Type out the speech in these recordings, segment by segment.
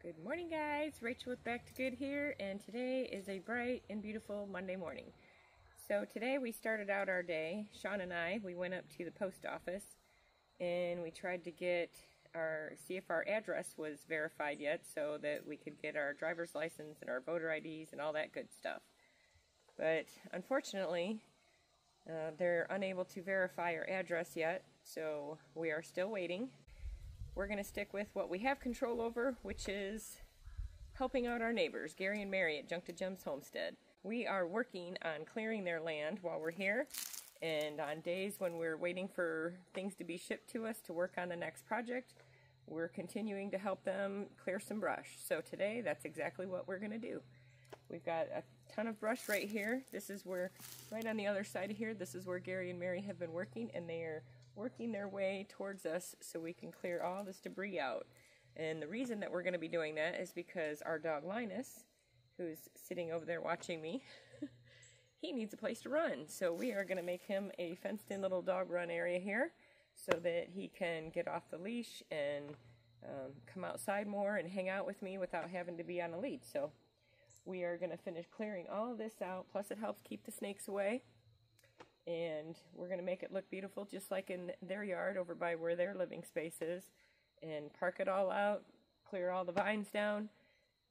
Good morning guys, Rachel with Back to Good here and today is a bright and beautiful Monday morning. So today we started out our day, Sean and I, we went up to the post office and we tried to get our, see if our address was verified yet so that we could get our driver's license and our voter IDs and all that good stuff. But unfortunately, uh, they're unable to verify our address yet, so we are still waiting. We're going to stick with what we have control over, which is helping out our neighbors, Gary and Mary at Junk to Gems Homestead. We are working on clearing their land while we're here, and on days when we're waiting for things to be shipped to us to work on the next project, we're continuing to help them clear some brush. So today, that's exactly what we're going to do. We've got a ton of brush right here. This is where, right on the other side of here, this is where Gary and Mary have been working, and they are working their way towards us so we can clear all this debris out. And the reason that we're going to be doing that is because our dog Linus, who's sitting over there watching me, he needs a place to run. So we are going to make him a fenced in little dog run area here so that he can get off the leash and um, come outside more and hang out with me without having to be on a lead. So we are going to finish clearing all of this out. Plus it helps keep the snakes away and we're going to make it look beautiful just like in their yard over by where their living space is and park it all out, clear all the vines down,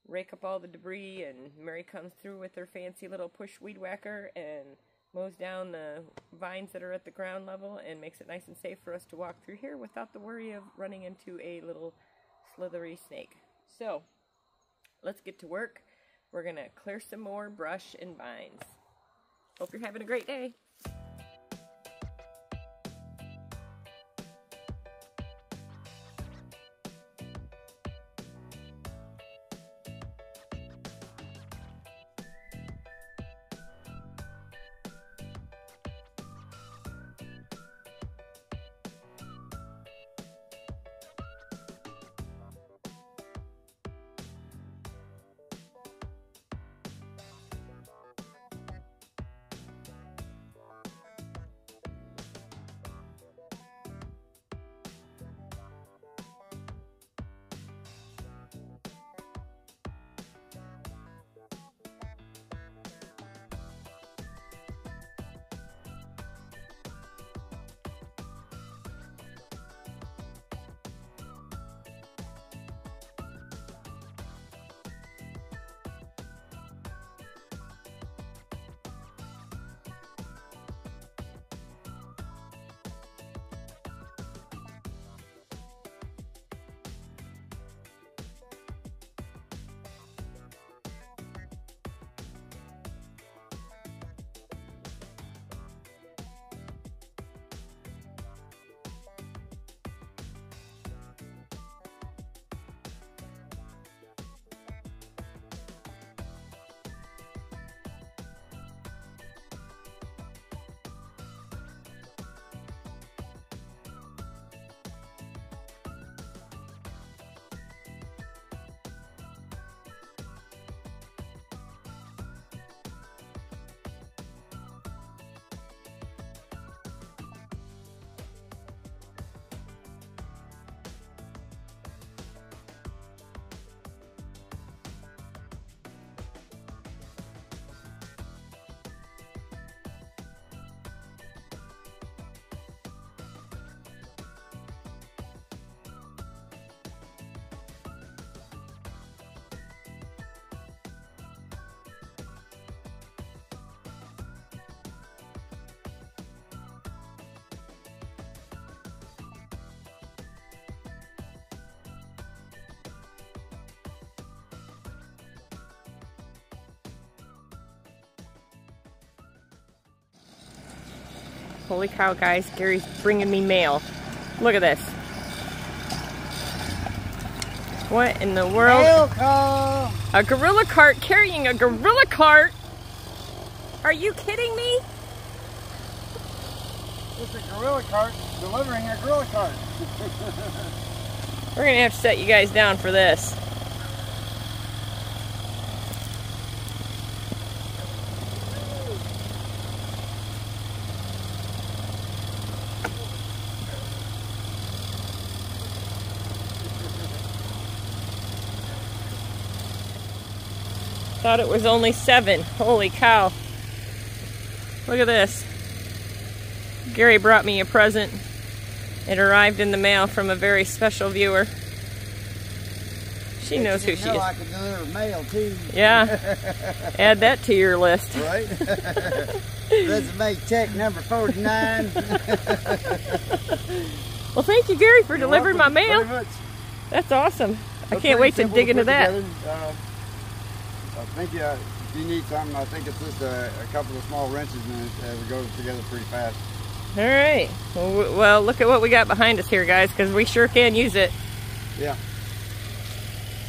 rake up all the debris and Mary comes through with her fancy little push weed whacker and mows down the vines that are at the ground level and makes it nice and safe for us to walk through here without the worry of running into a little slithery snake. So, let's get to work. We're going to clear some more brush and vines. Hope you're having a great day. Holy cow, guys. Gary's bringing me mail. Look at this. What in the world? Mail call. A gorilla cart carrying a gorilla cart? Are you kidding me? It's a gorilla cart delivering a gorilla cart. We're gonna have to set you guys down for this. Thought it was only seven. Holy cow. Look at this. Gary brought me a present. It arrived in the mail from a very special viewer. She knows who she know is. I can deliver mail too. Yeah. Add that to your list. Right? Resume check number 49. Well, thank you, Gary, for delivering my mail. very much. That's awesome. I can't wait to dig into that. together. Uh, I think uh, if you need something, I think it's just a, a couple of small wrenches and it uh, would go together pretty fast. All right. Well, well, look at what we got behind us here, guys, because we sure can use it. Yeah.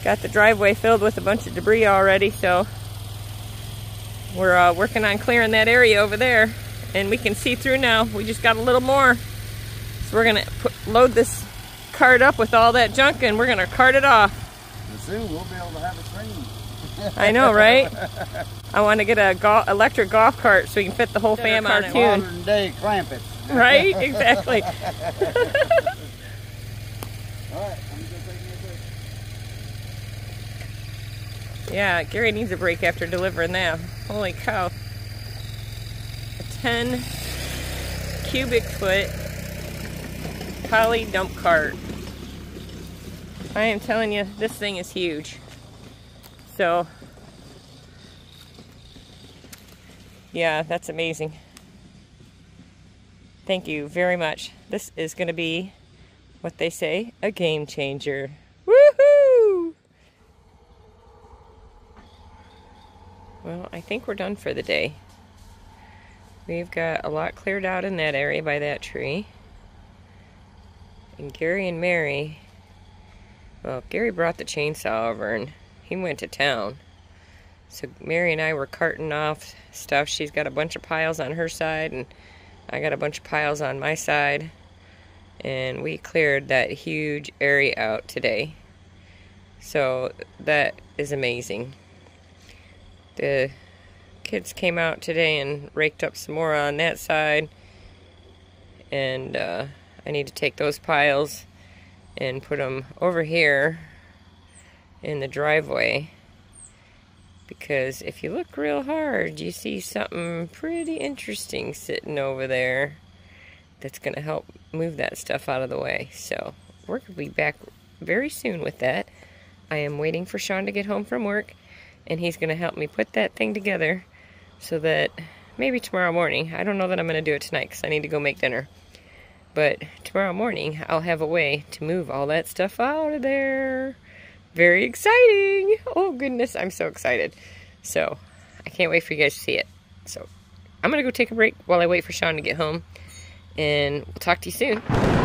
Got the driveway filled with a bunch of debris already, so we're uh, working on clearing that area over there, and we can see through now. We just got a little more, so we're gonna put, load this cart up with all that junk, and we're gonna cart it off. And soon we'll be able to have a stream. I know, right? I want to get a go- electric golf cart so we can fit the whole fam on it too. Modern day Clampetts. Right? Exactly. All right, I'm just taking break. Yeah, Gary needs a break after delivering that. Holy cow. A 10 cubic foot poly dump cart. I am telling you, this thing is huge. So, yeah, that's amazing. Thank you very much. This is going to be what they say a game changer. Woohoo! Well, I think we're done for the day. We've got a lot cleared out in that area by that tree. And Gary and Mary, well, Gary brought the chainsaw over and he went to town. So Mary and I were carting off stuff. She's got a bunch of piles on her side and I got a bunch of piles on my side. And we cleared that huge area out today. So that is amazing the kids came out today and raked up some more on that side and uh, I need to take those piles and put them over here in the driveway. Because if you look real hard you see something pretty interesting sitting over there that's going to help move that stuff out of the way. So we're going to be back very soon with that. I am waiting for Sean to get home from work and he's going to help me put that thing together so that maybe tomorrow morning, I don't know that I'm going to do it tonight because I need to go make dinner, but tomorrow morning I'll have a way to move all that stuff out of there. Very exciting! Oh goodness, I'm so excited. So, I can't wait for you guys to see it. So, I'm going to go take a break while I wait for Sean to get home, and we'll talk to you soon.